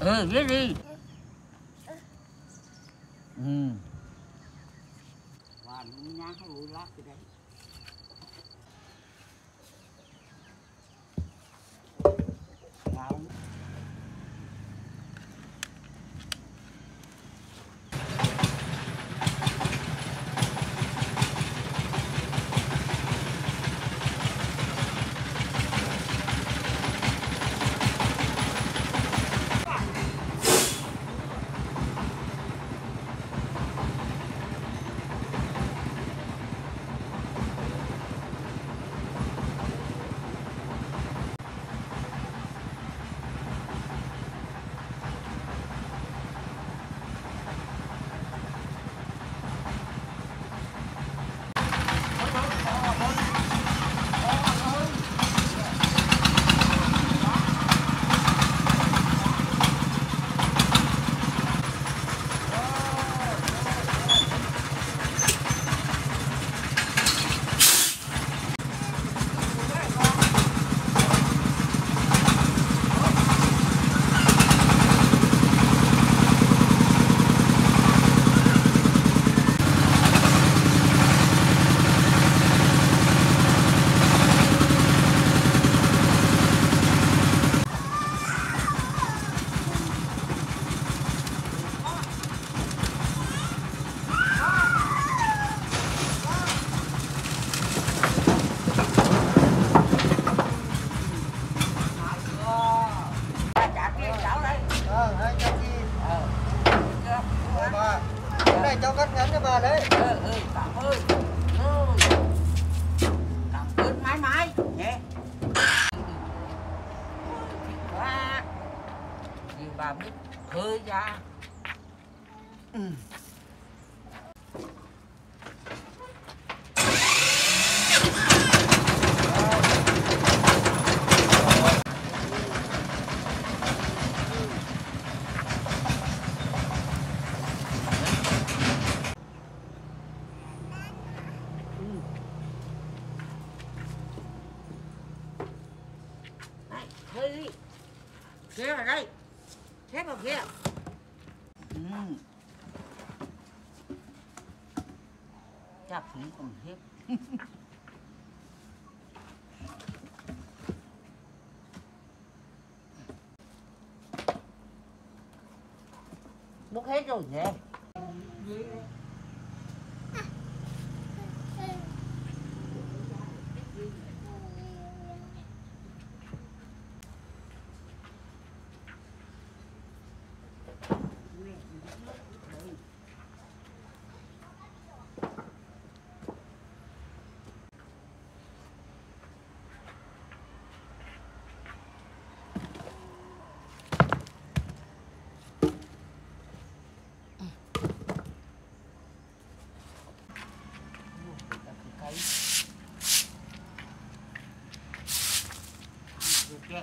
Ừ, viết đi. Ừ. Và nó cái lát cái đấy. Biết hơi ra. Ừ. Đây, hơi đi. Kia vào đây. Xếp vào kia. Ừ chắc phí còn hết. Bốc hết rồi nhé Cái Được chưa?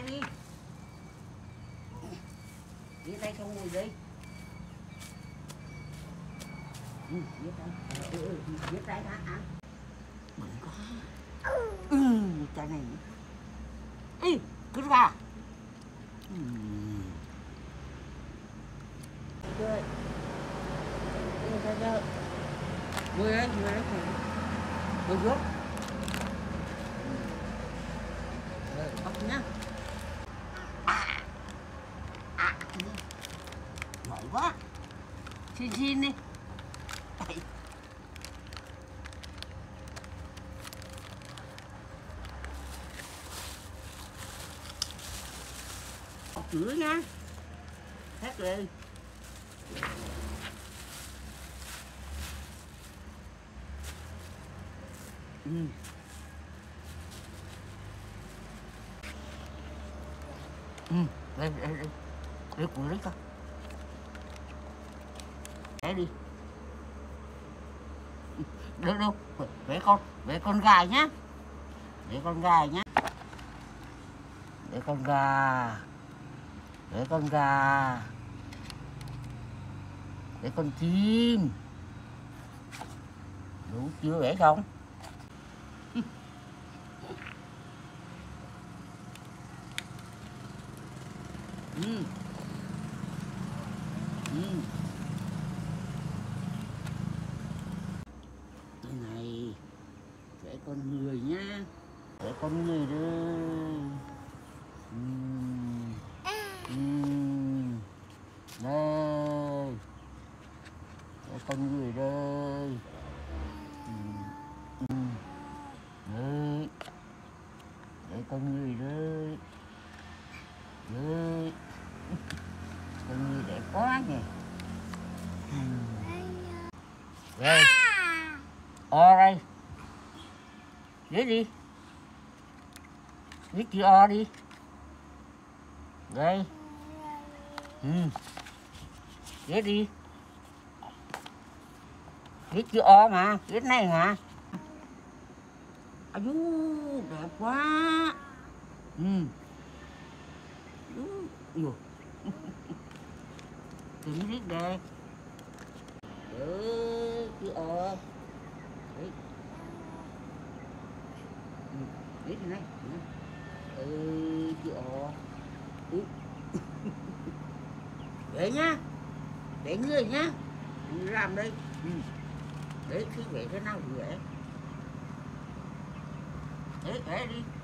Ai đi. Đi tay không ngồi đây Ừ, viết tay. Ừ, ừ, viết tay đã ăn. Bẩn quá. Ừ, cái này. Ê, cứ vào Ừ. Chơi Đi ra chơi Ngồi đấy, ngồi đấy Ngồi Chị chín đi Chữa nha hát rồi Ừ. Ừ, đây, đây, đây. Để cuốn lấy coi. Để đi. Được, được. về con, về con gà nhá. về con gà nhá. về con gà. về con gà. Để con chim. Đủ chưa vẽ không? Ừ. Ừ. Cái này để con người nhá để con người đây ừ. Ừ. đây để con người đây ừ, ừ. Ừ. để con người đây Đấy. con người đẹp quá nhỉ đây o đây viết đi viết chữ o đi đây ừ. viết đi viết chữ o mà viết này hả? Aju, đẹp quá ừ. Ừ. Ủa. Tính viết đây chữ chữ o Đấy ừ. Viết này ừ. ừ, chữ o ừ. Để nhá Để người nhá làm đây ừ để khi về cái nào về để để đi.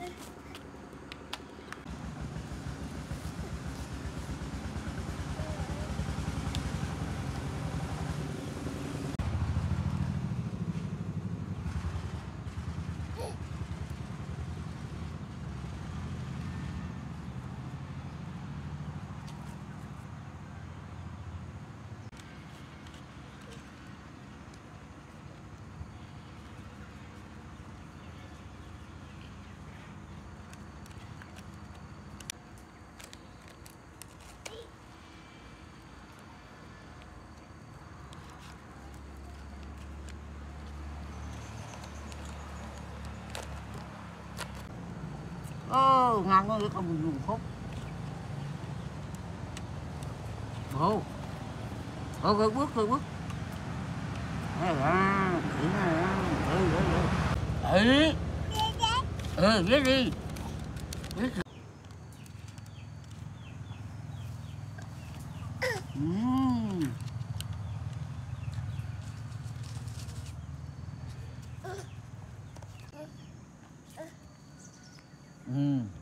哎。ngang nó còn mình dùng khúc. Bố bố cứ bước cứ bước. Đấy là chỉ này ừ ừ ừ đi. Viết Mm.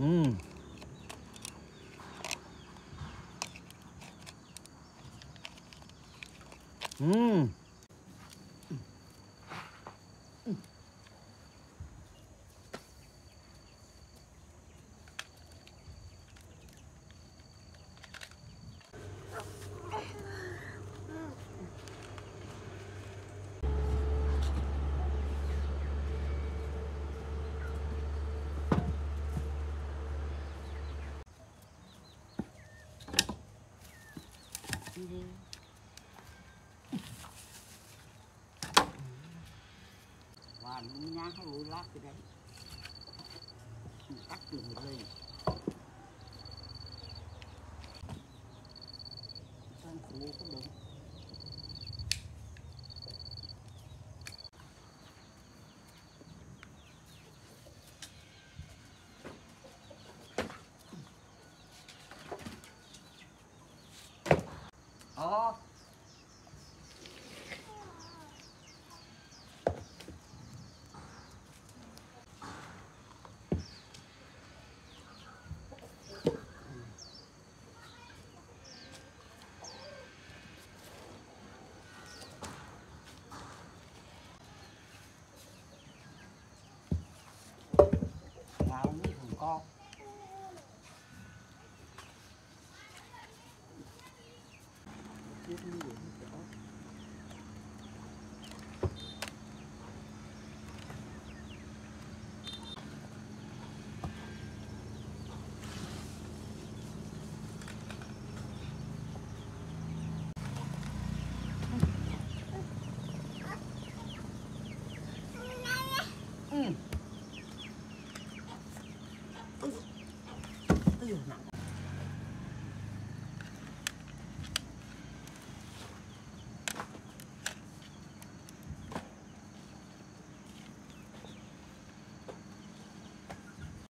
うん。うん。và nhang không lối lát cái đấy. Cắt được 好